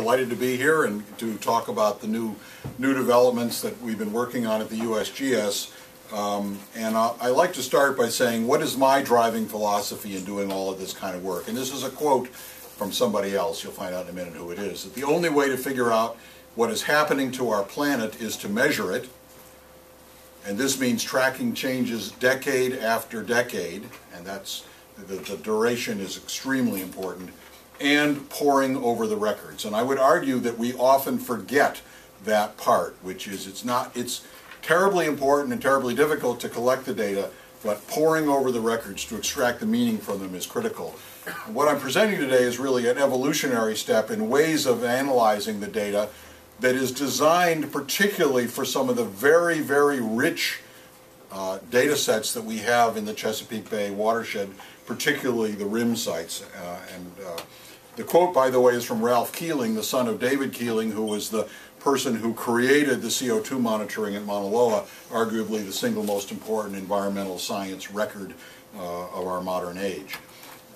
delighted to be here and to talk about the new new developments that we've been working on at the USGS. Um, and I, I like to start by saying, what is my driving philosophy in doing all of this kind of work? And this is a quote from somebody else. You'll find out in a minute who it is. That the only way to figure out what is happening to our planet is to measure it. And this means tracking changes decade after decade, and that's the, the duration is extremely important, and poring over the records. And I would argue that we often forget that part, which is it's not, it's terribly important and terribly difficult to collect the data, but poring over the records to extract the meaning from them is critical. What I'm presenting today is really an evolutionary step in ways of analyzing the data that is designed particularly for some of the very, very rich uh, data sets that we have in the Chesapeake Bay watershed, particularly the RIM sites. Uh, and uh, the quote, by the way, is from Ralph Keeling, the son of David Keeling, who was the person who created the CO2 monitoring at Mauna Loa, arguably the single most important environmental science record uh, of our modern age.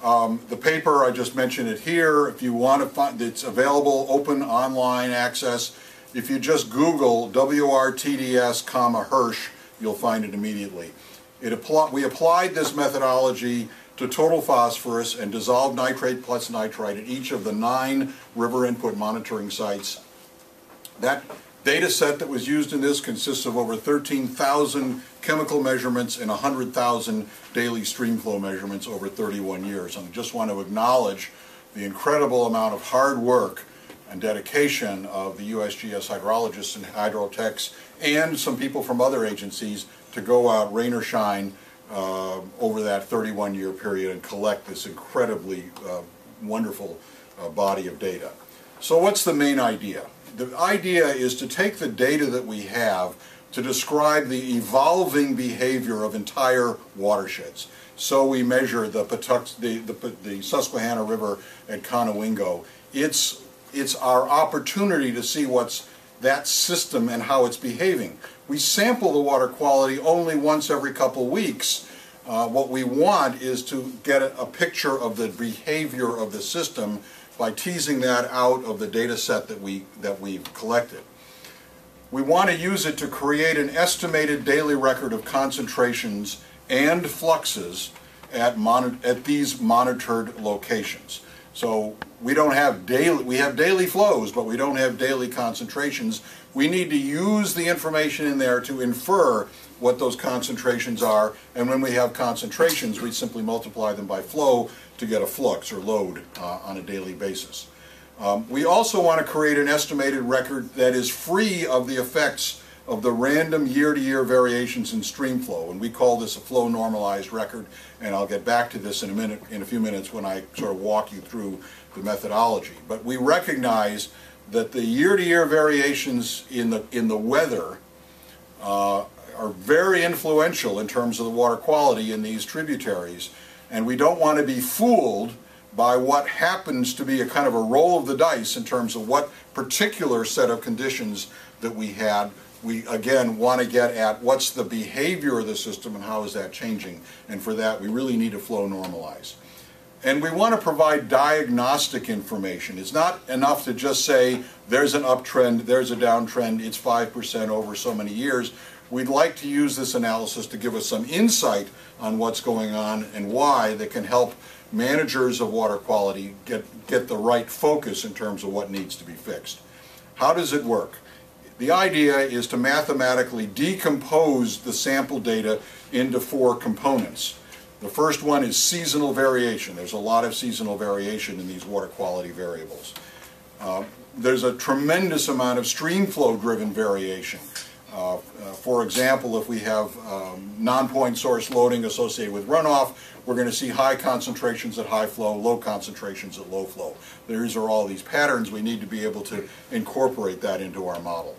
Um, the paper, I just mentioned it here. If you want to find, it's available, open online access. If you just Google WRTDS, comma Hirsch, you'll find it immediately. It we applied this methodology to total phosphorus and dissolved nitrate plus nitrite at each of the nine river input monitoring sites. That data set that was used in this consists of over 13,000 chemical measurements and 100,000 daily streamflow measurements over 31 years. And I just want to acknowledge the incredible amount of hard work and dedication of the USGS hydrologists and hydrotechs and some people from other agencies to go out, rain or shine, uh, over that 31 year period and collect this incredibly uh, wonderful uh, body of data. So what's the main idea? The idea is to take the data that we have to describe the evolving behavior of entire watersheds. So we measure the, Patuxent, the, the, the Susquehanna River at Conowingo. It's, it's our opportunity to see what's that system and how it's behaving. We sample the water quality only once every couple weeks. Uh, what we want is to get a, picture of the behavior of the system by teasing that out of the data set that, we, that we've collected. We want to use it to create an estimated daily record of concentrations and fluxes at, at these monitored locations. So we don't have daily, we have daily flows, but we don't have daily concentrations. We need to use the information in there to infer what those concentrations are, and when we have concentrations, we simply multiply them by flow to get a flux or load uh, on a daily basis. Um, we also want to create an estimated record that is free of the effects of the random year-to-year -year variations in stream flow, and we call this a flow normalized record, and I'll get back to this in a minute, in a few minutes when I sort of walk you through the methodology. But we recognize that the year-to-year -year variations in the in the weather uh, are very influential in terms of the water quality in these tributaries, and we don't want to be fooled by what happens to be a kind of a roll of the dice in terms of what particular set of conditions that we had we again want to get at what's the behavior of the system and how is that changing. And for that, we really need to flow normalize. And we want to provide diagnostic information. It's not enough to just say there's an uptrend, there's a downtrend, it's 5% over so many years. We'd like to use this analysis to give us some insight on what's going on and why that can help managers of water quality get, get the right focus in terms of what needs to be fixed. How does it work? The idea is to mathematically decompose the sample data into four components. The first one is seasonal variation. There's a lot of seasonal variation in these water quality variables. Uh, there's a tremendous amount of stream flow driven variation. Uh, uh, for example, if we have um, non-point source loading associated with runoff, we're going to see high concentrations at high flow, low concentrations at low flow. These are all these patterns. We need to be able to incorporate that into our model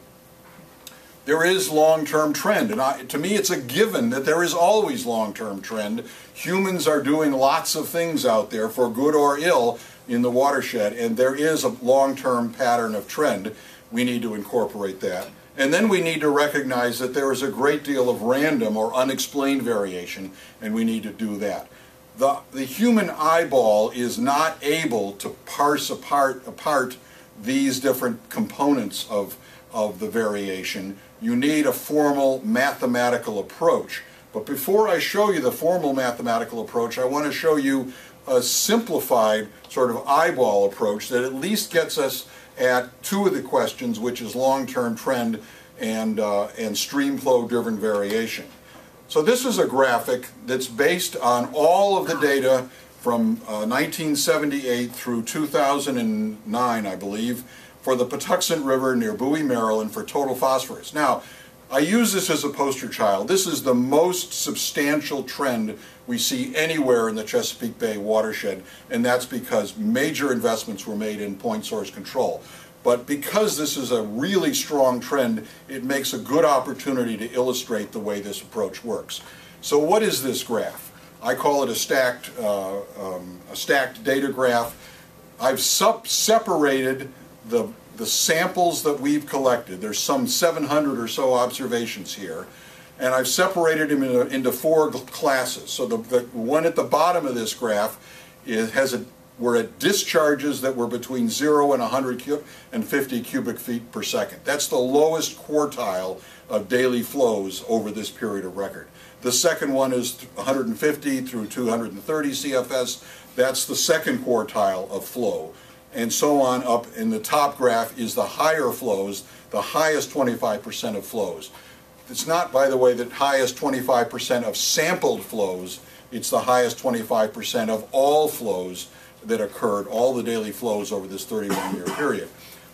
there is long-term trend. And I, to me, it's a given that there is always long-term trend. Humans are doing lots of things out there, for good or ill, in the watershed, and there is a long-term pattern of trend. We need to incorporate that. And then we need to recognize that there is a great deal of random or unexplained variation, and we need to do that. The, the human eyeball is not able to parse apart, apart these different components of, of the variation, you need a formal mathematical approach. But before I show you the formal mathematical approach, I want to show you a simplified sort of eyeball approach that at least gets us at two of the questions, which is long-term trend and, uh, and stream flow driven variation. So this is a graphic that's based on all of the data from uh, 1978 through 2009, I believe, for the Patuxent River near Bowie, Maryland for total phosphorus. Now, I use this as a poster child. This is the most substantial trend we see anywhere in the Chesapeake Bay watershed, and that's because major investments were made in point source control. But because this is a really strong trend, it makes a good opportunity to illustrate the way this approach works. So what is this graph? I call it a stacked, uh, um, a stacked data graph. I've separated the the samples that we've collected, there's some 700 or so observations here, and I've separated them into, into four classes. So the, the, one at the bottom of this graph is, has a, we're at discharges that were between 0 and 150 cubic feet per second. That's the lowest quartile of daily flows over this period of record. The second one is 150 through 230 CFS. That's the second quartile of flow and so on up in the top graph is the higher flows, the highest 25% of flows. It's not, by the way, the highest 25% of sampled flows, it's the highest 25% of all flows that occurred, all the daily flows over this 31 year period.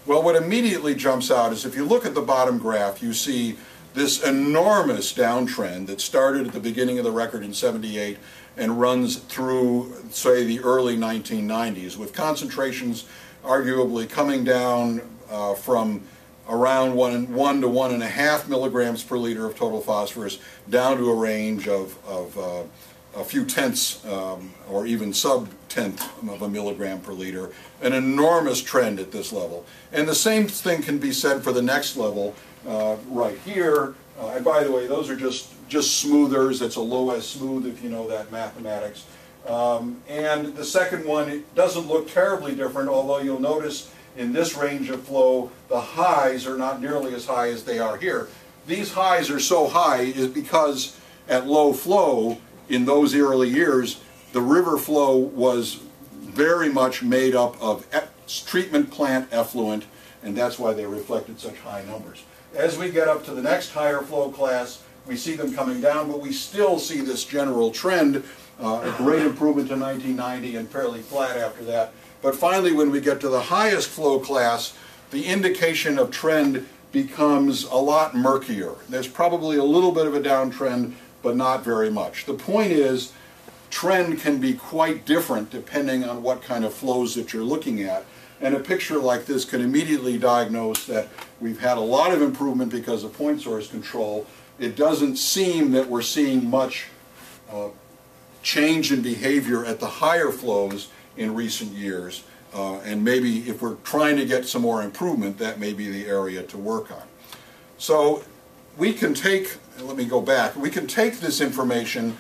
Well, what immediately jumps out is if you look at the bottom graph, you see this enormous downtrend that started at the beginning of the record in 78 and runs through, say, the early 1990s, with concentrations arguably coming down uh, from around one, one to one and a half milligrams per liter of total phosphorus down to a range of, of uh, a few tenths um, or even sub tenth of a milligram per liter, an enormous trend at this level. And the same thing can be said for the next level uh, right here. Uh, and by the way, those are just just smoothers. It's a LOWESS smooth if you know that mathematics. Um, and the second one, it doesn't look terribly different, although you'll notice in this range of flow, the highs are not nearly as high as they are here. These highs are so high is because at low flow in those early years, the river flow was very much made up of treatment plant effluent, and that's why they reflected such high numbers. As we get up to the next higher flow class, we see them coming down, but we still see this general trend, uh, a great improvement to 1990 and fairly flat after that. But finally, when we get to the highest flow class, the indication of trend becomes a lot murkier. There's probably a little bit of a downtrend, but not very much. The point is, trend can be quite different depending on what kind of flows that you're looking at. And a picture like this can immediately diagnose that we've had a lot of improvement because of point source control, it doesn't seem that we're seeing much uh, change in behavior at the higher flows in recent years. Uh, and maybe if we're trying to get some more improvement, that may be the area to work on. So we can take, let me go back, we can take this information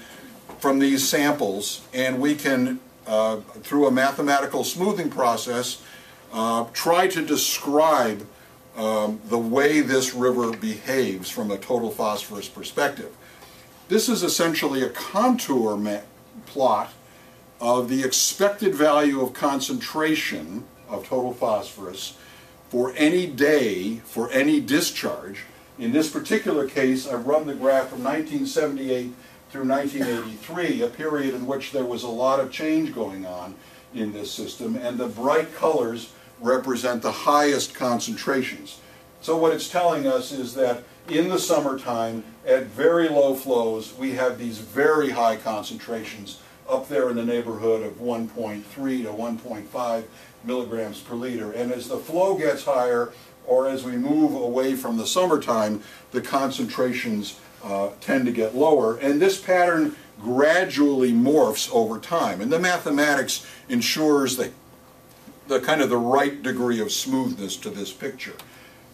from these samples and we can, uh, through a mathematical smoothing process, uh, try to describe um, the way this river behaves from a total phosphorus perspective. This is essentially a contour plot of the expected value of concentration of total phosphorus for any day for any discharge. In this particular case, I've run the graph from 1978 through 1983, a period in which there was a lot of change going on in this system, and the bright colors represent the highest concentrations. So what it's telling us is that in the summertime, at very low flows, we have these very high concentrations up there in the neighborhood of 1.3 to 1.5 milligrams per liter. And as the flow gets higher, or as we move away from the summertime, the concentrations uh, tend to get lower. And this pattern gradually morphs over time. And the mathematics ensures that the kind of the right degree of smoothness to this picture.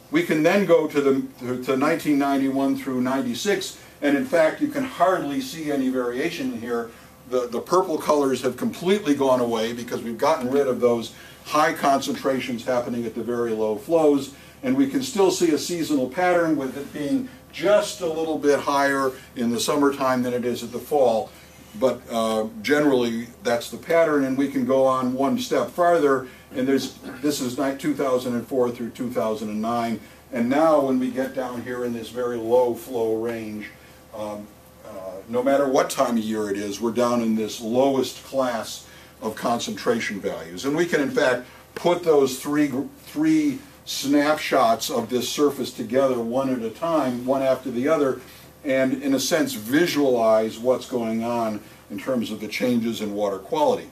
We can then go to, the, to 1991 through 96, and in fact you can hardly see any variation here. the, the purple colors have completely gone away because we've gotten rid of those high concentrations happening at the very low flows. And we can still see a seasonal pattern with it being just a little bit higher in the summertime than it is at the fall. But uh, generally, that's the pattern, and we can go on one step farther. And there's this is 2004 through 2009, and now when we get down here in this very low flow range, um, uh, no matter what time of year it is, we're down in this lowest class of concentration values. And we can, in fact, put those three, three snapshots of this surface together one at a time, one after the other, and in a sense visualize what's going on in terms of the changes in water quality.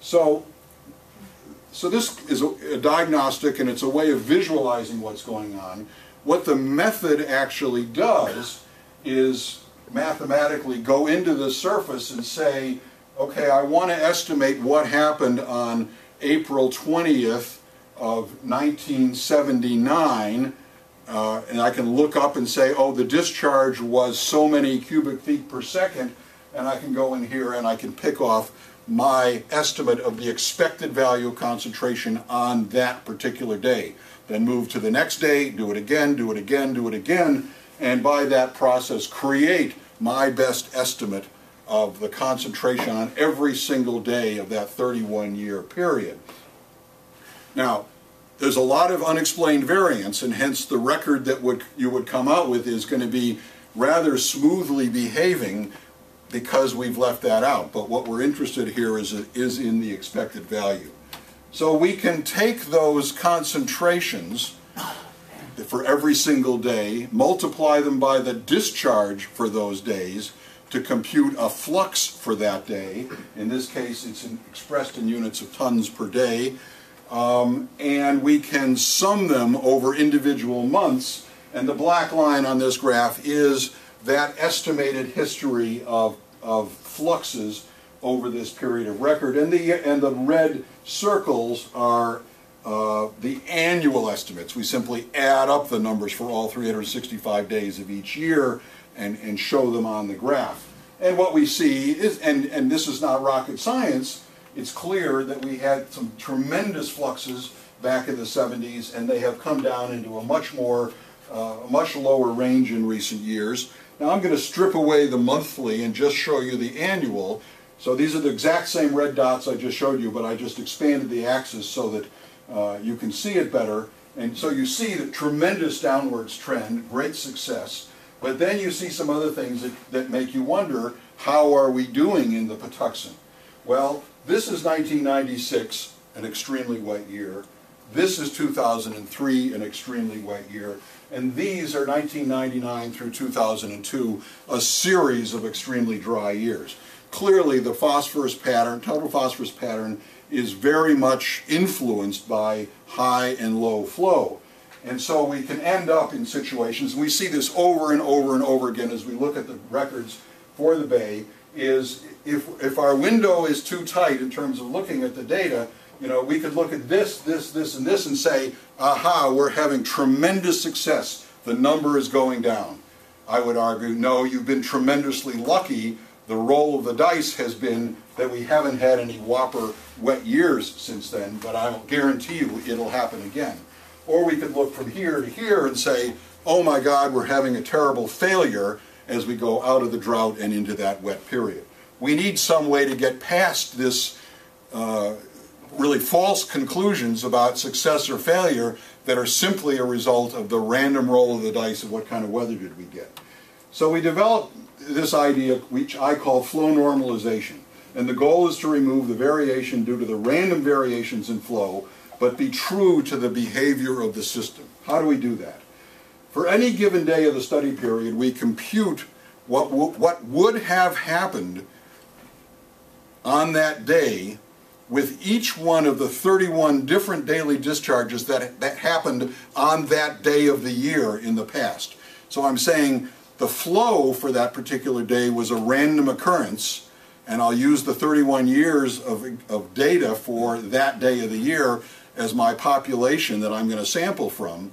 So, so this is a, a diagnostic and it's a way of visualizing what's going on. What the method actually does is mathematically go into the surface and say, okay, I want to estimate what happened on April 20th of 1979, uh, and I can look up and say, oh, the discharge was so many cubic feet per second, and I can go in here and I can pick off my estimate of the expected value of concentration on that particular day. Then move to the next day, do it again, do it again, do it again, and by that process create my best estimate of the concentration on every single day of that 31 year period. Now, there's a lot of unexplained variance and hence the record that would you would come out with is going to be rather smoothly behaving because we've left that out. But what we're interested here is, is in the expected value. So we can take those concentrations for every single day, multiply them by the discharge for those days to compute a flux for that day. In this case, it's in, expressed in units of tons per day. Um, and we can sum them over individual months. And the black line on this graph is that estimated history of, of fluxes over this period of record. And the, and the red circles are uh, the annual estimates. We simply add up the numbers for all 365 days of each year and, and show them on the graph. And what we see is, and, and this is not rocket science, it's clear that we had some tremendous fluxes back in the 70s and they have come down into a much more, uh, much lower range in recent years. Now I'm going to strip away the monthly and just show you the annual. So these are the exact same red dots I just showed you, but I just expanded the axis so that uh, you can see it better. And so you see the tremendous downwards trend, great success. But then you see some other things that, that make you wonder, how are we doing in the Patuxent? Well, this is 1996, an extremely wet year. This is 2003, an extremely wet year. And these are 1999 through 2002, a series of extremely dry years. Clearly, the phosphorus pattern, total phosphorus pattern, is very much influenced by high and low flow. And so we can end up in situations, we see this over and over and over again as we look at the records for the Bay, is if, if our window is too tight in terms of looking at the data, you know, we could look at this, this, this, and this and say, aha, we're having tremendous success. The number is going down. I would argue, no, you've been tremendously lucky. The roll of the dice has been that we haven't had any whopper wet years since then, but I will guarantee you it'll happen again. Or we could look from here to here and say, oh my God, we're having a terrible failure as we go out of the drought and into that wet period. We need some way to get past this uh, really false conclusions about success or failure that are simply a result of the random roll of the dice of what kind of weather did we get. So we developed this idea, which I call flow normalization. And the goal is to remove the variation due to the random variations in flow, but be true to the behavior of the system. How do we do that? For any given day of the study period, we compute what, what would have happened on that day with each one of the 31 different daily discharges that, that happened on that day of the year in the past. So I'm saying the flow for that particular day was a random occurrence and I'll use the 31 years of, of data for that day of the year as my population that I'm going to sample from.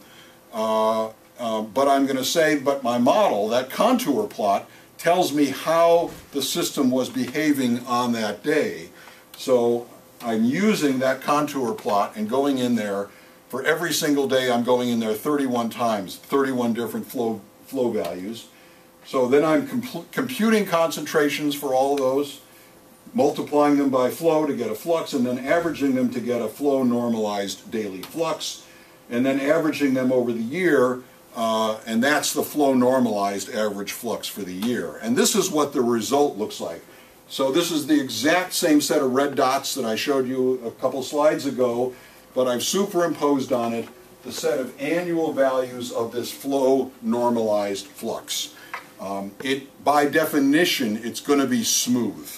Uh, uh, but I'm going to say, but my model, that contour plot, tells me how the system was behaving on that day. So I'm using that contour plot and going in there for every single day I'm going in there 31 times, 31 different flow, flow values. So then I'm computing concentrations for all those, multiplying them by flow to get a flux, and then averaging them to get a flow normalized daily flux, and then averaging them over the year, uh, and that's the flow normalized average flux for the year. And this is what the result looks like. So this is the exact same set of red dots that I showed you a couple slides ago, but I've superimposed on it the set of annual values of this flow normalized flux. Um, it, by definition, it's going to be smooth.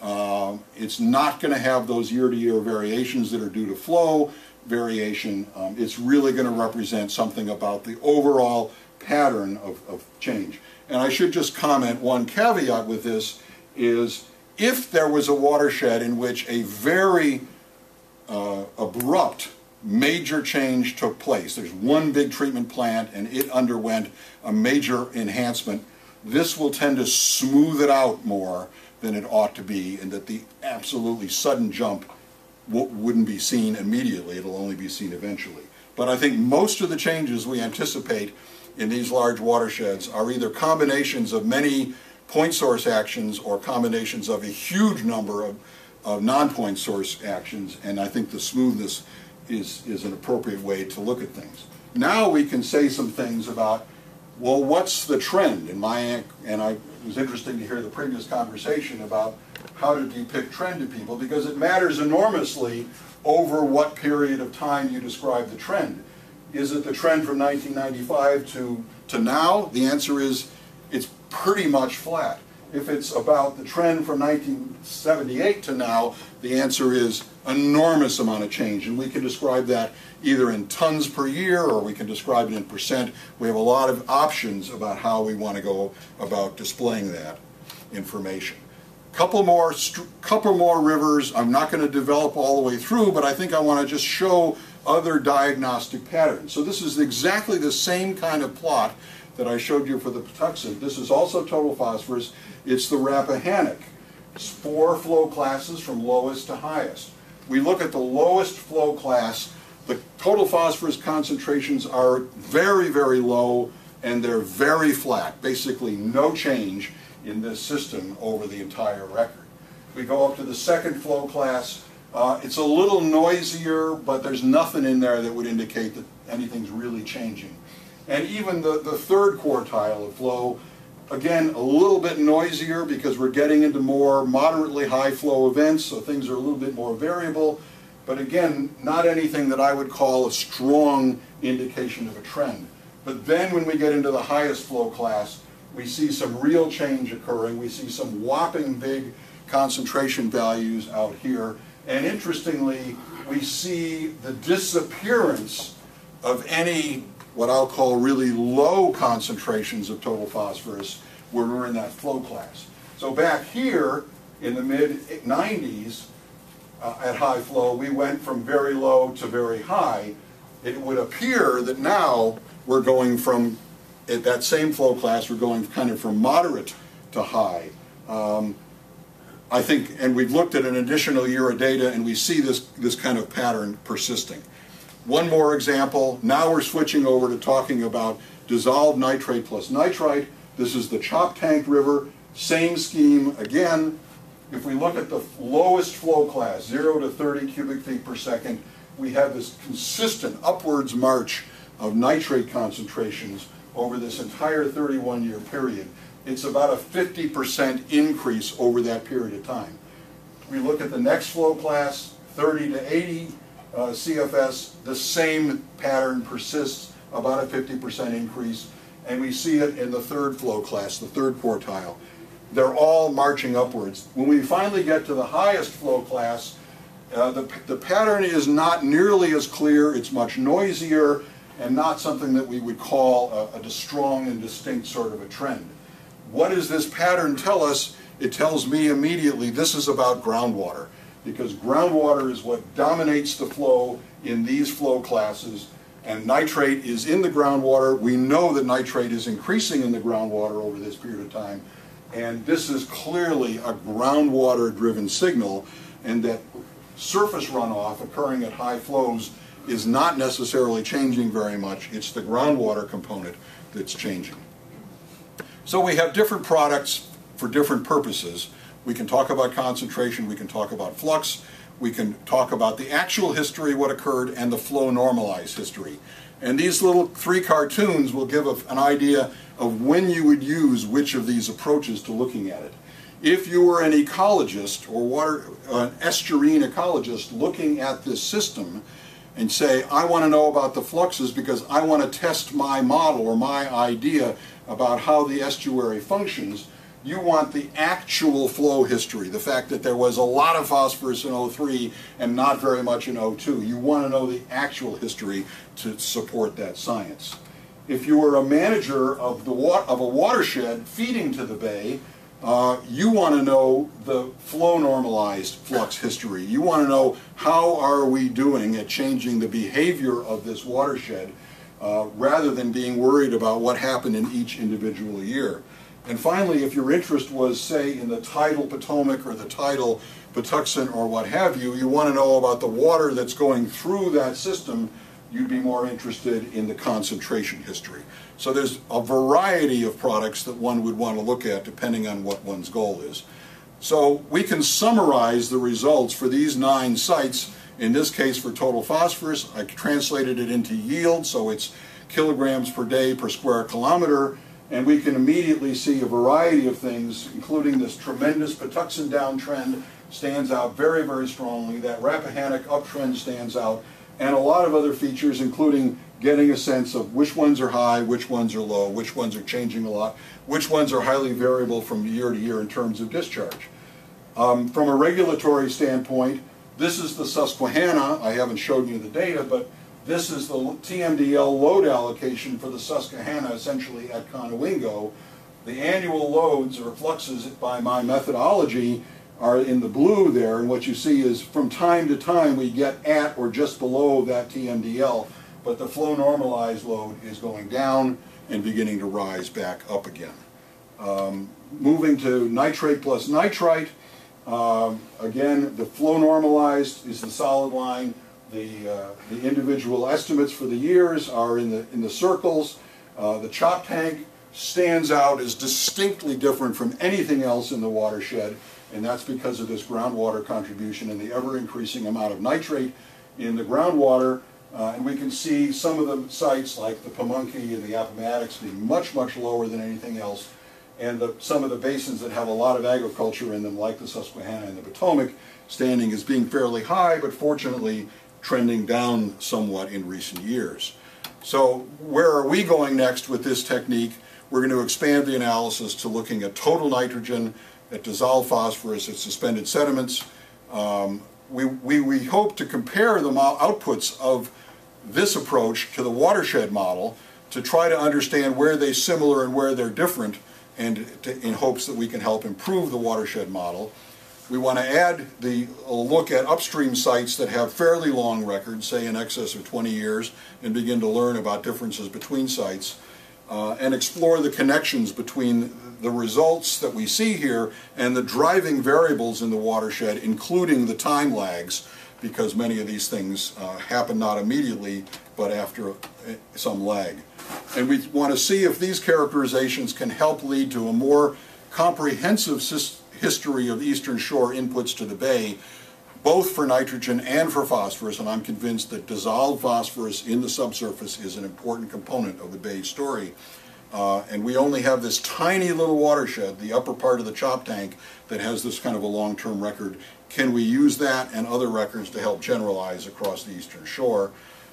Um, it's not going to have those year-to-year -year variations that are due to flow variation. Um, it's really going to represent something about the overall pattern of, of change. And I should just comment one caveat with this is if there was a watershed in which a very uh, abrupt major change took place. There's one big treatment plant and it underwent a major enhancement. This will tend to smooth it out more than it ought to be and that the absolutely sudden jump wouldn't be seen immediately. It'll only be seen eventually. But I think most of the changes we anticipate in these large watersheds are either combinations of many point source actions or combinations of a huge number of of non-point source actions, and I think the smoothness is, is an appropriate way to look at things. Now we can say some things about, well, what's the trend? In my, and I, it was interesting to hear the previous conversation about how to depict trend to people, because it matters enormously over what period of time you describe the trend. Is it the trend from 1995 to, to now? The answer is pretty much flat. If it's about the trend from 1978 to now, the answer is enormous amount of change. And we can describe that either in tons per year or we can describe it in percent. We have a lot of options about how we want to go about displaying that information. Couple more, couple more rivers. I'm not going to develop all the way through, but I think I want to just show other diagnostic patterns. So this is exactly the same kind of plot that I showed you for the Patuxent. This is also total phosphorus. It's the Rappahannock. It's four flow classes from lowest to highest. We look at the lowest flow class. The total phosphorus concentrations are very, very low and they're very flat. Basically no change in this system over the entire record. We go up to the second flow class. Uh, it's a little noisier, but there's nothing in there that would indicate that anything's really changing. And even the, the third quartile of flow, again, a little bit noisier because we're getting into more moderately high flow events, so things are a little bit more variable. But again, not anything that I would call a strong indication of a trend. But then when we get into the highest flow class, we see some real change occurring. We see some whopping big concentration values out here. And interestingly, we see the disappearance of any what I'll call really low concentrations of total phosphorus when we're in that flow class. So back here in the mid 90s uh, at high flow, we went from very low to very high. It would appear that now we're going from, at that same flow class, we're going kind of from moderate to high. Um, I think, and we've looked at an additional year of data and we see this, this kind of pattern persisting. One more example, now we're switching over to talking about dissolved nitrate plus nitrite. This is the Choptank River, same scheme again. If we look at the lowest flow class, 0 to 30 cubic feet per second, we have this consistent upwards march of nitrate concentrations over this entire 31-year period. It's about a 50% increase over that period of time. We look at the next flow class, 30 to 80 uh, CFS, the same pattern persists, about a 50% increase, and we see it in the third flow class, the third quartile. They're all marching upwards. When we finally get to the highest flow class, uh, the, the pattern is not nearly as clear, it's much noisier, and not something that we would call a, a strong and distinct sort of a trend. What does this pattern tell us? It tells me immediately this is about groundwater because groundwater is what dominates the flow in these flow classes and nitrate is in the groundwater. We know that nitrate is increasing in the groundwater over this period of time. And this is clearly a groundwater-driven signal, and that surface runoff occurring at high flows is not necessarily changing very much. It's the groundwater component that's changing. So we have different products for different purposes. We can talk about concentration, we can talk about flux, we can talk about the actual history, what occurred, and the flow normalized history. And these little three cartoons will give a, an idea of when you would use which of these approaches to looking at it. If you were an ecologist or water, an estuarine ecologist looking at this system and say, I want to know about the fluxes because I want to test my model or my idea about how the estuary functions, you want the actual flow history, the fact that there was a lot of phosphorus in O3 and not very much in O2. You want to know the actual history to support that science. If you were a manager of, the of a watershed feeding to the bay, uh, you want to know the flow normalized flux history. You want to know how are we doing at changing the behavior of this watershed uh, rather than being worried about what happened in each individual year. And finally, if your interest was, say, in the tidal Potomac or the tidal Patuxent or what have you, you want to know about the water that's going through that system, you'd be more interested in the concentration history. So there's a variety of products that one would want to look at depending on what one's goal is. So we can summarize the results for these nine sites. In this case for total phosphorus, I translated it into yield, so it's kilograms per day per square kilometer and we can immediately see a variety of things, including this tremendous Patuxent downtrend stands out very, very strongly. That Rappahannock uptrend stands out, and a lot of other features, including getting a sense of which ones are high, which ones are low, which ones are changing a lot, which ones are highly variable from year to year in terms of discharge. Um, from a regulatory standpoint, this is the Susquehanna. I haven't showed you the data, but this is the TMDL load allocation for the Susquehanna, essentially at Conowingo. The annual loads or fluxes by my methodology are in the blue there, and what you see is from time to time we get at or just below that TMDL, but the flow normalized load is going down and beginning to rise back up again. Um, moving to nitrate plus nitrite, um, again, the flow normalized is the solid line, the, uh, the individual estimates for the years are in the, in the circles. Uh, the Choptank stands out as distinctly different from anything else in the watershed, and that's because of this groundwater contribution and the ever-increasing amount of nitrate in the groundwater. Uh, and we can see some of the sites like the Pamunkey and the Appomattox being much, much lower than anything else. And the, some of the basins that have a lot of agriculture in them, like the Susquehanna and the Potomac, standing as being fairly high, but fortunately trending down somewhat in recent years. So where are we going next with this technique? We're going to expand the analysis to looking at total nitrogen, at dissolved phosphorus, at suspended sediments. Um, we, we, we hope to compare the outputs of this approach to the watershed model to try to understand where they're similar and where they're different and to, in hopes that we can help improve the watershed model. We want to add the look at upstream sites that have fairly long records, say in excess of 20 years, and begin to learn about differences between sites, uh, and explore the connections between the results that we see here and the driving variables in the watershed, including the time lags, because many of these things uh, happen not immediately, but after uh, some lag. And we want to see if these characterizations can help lead to a more comprehensive system history of Eastern Shore inputs to the bay, both for nitrogen and for phosphorus, and I'm convinced that dissolved phosphorus in the subsurface is an important component of the bay story. Uh, and we only have this tiny little watershed, the upper part of the Choptank, that has this kind of a long-term record. Can we use that and other records to help generalize across the eastern shore?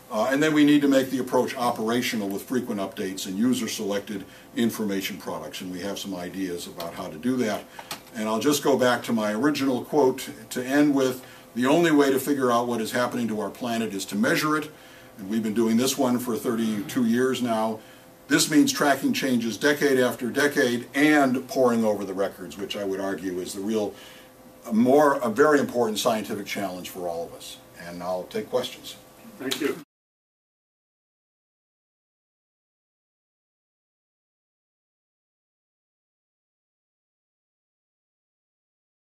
Uh, and then we need to make the approach operational with frequent updates and user-selected information products, and we have some ideas about how to do that. And I'll just go back to my original quote to end with, the only way to figure out what is happening to our planet is to measure it, and we've been doing this one for 32 years now. This means tracking changes decade after decade and poring over the records, which I would argue is the real, more, a very important scientific challenge for all of us. And I'll take questions. Thank you.